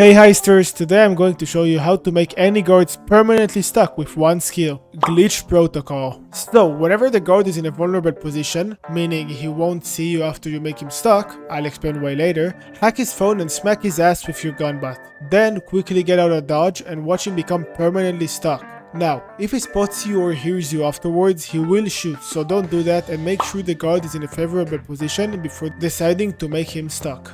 Hey Heisters, today I'm going to show you how to make any guards permanently stuck with one skill, Glitch Protocol. So, whenever the guard is in a vulnerable position, meaning he won't see you after you make him stuck, I'll explain why later, hack his phone and smack his ass with your gun butt. Then quickly get out of dodge and watch him become permanently stuck. Now, if he spots you or hears you afterwards, he will shoot, so don't do that and make sure the guard is in a favorable position before deciding to make him stuck.